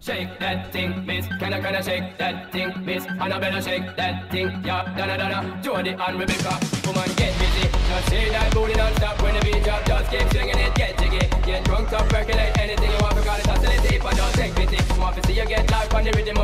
Shake that thing, miss. Can I, can I shake that thing, miss? Annabella, shake that thing, yeah. Donna, Donna, Jody and Rebecca. Come on, get busy. Just say that booty non-stop when the beat drop. Just keep swinging it, get jiggy. Get drunk, stop percolate anything you want because it's hostility. But don't take pity. Want to see you get life on the rhythm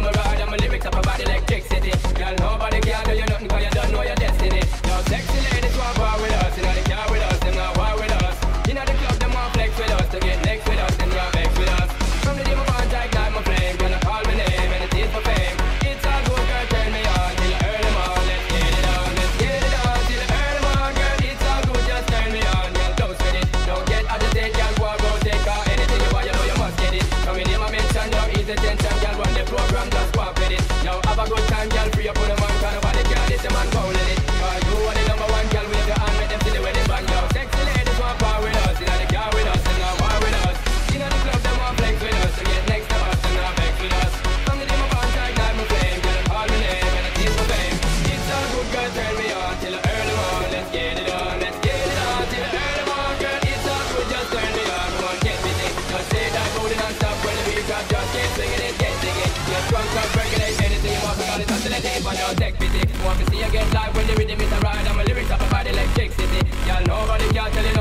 rhythm is a ride, I'm a lyrics up a body like Jack City. Yeah, nobody can tell you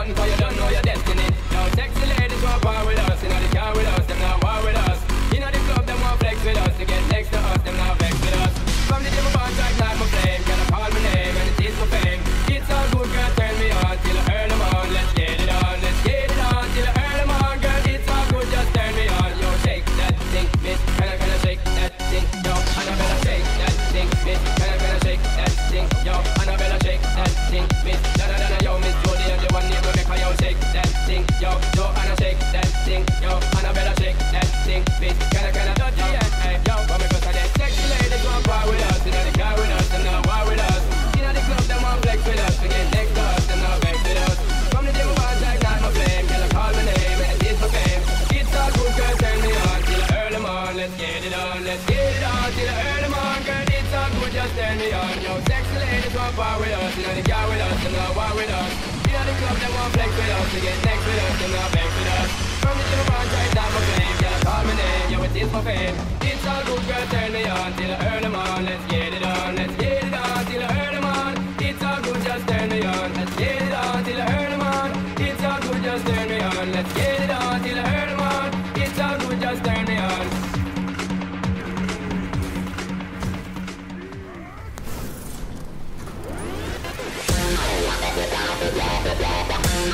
get it on, let's get it on Till the early morning, girl, it's all good, just turn me on Yo, sexy ladies want part with us, you know the car with us, you know war with us You know the club, that want flex with us, they get next with us, you know back with us From the gym, I'm trying to my flame, girl, call my name, yo, it is my fame It's all good, girl, turn me on, till the early morning, let's get